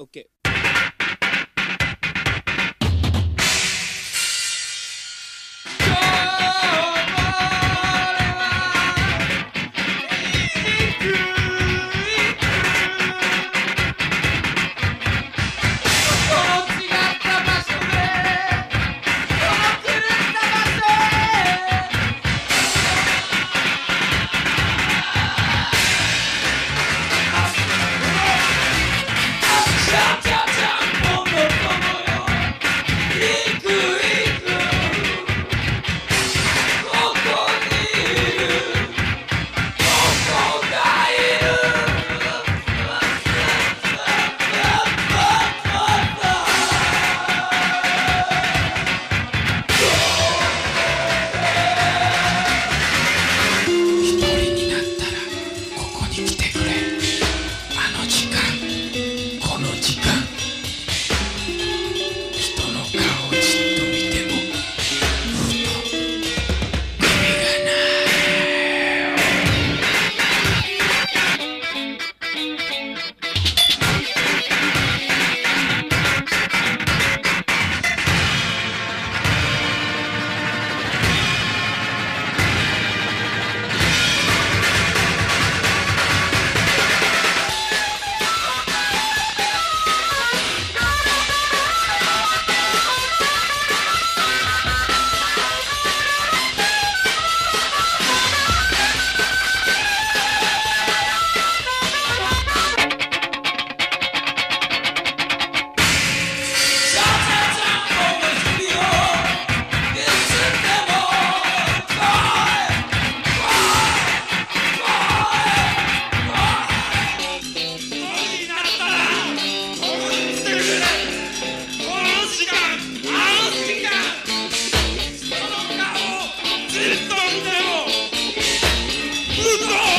okay ら mundo.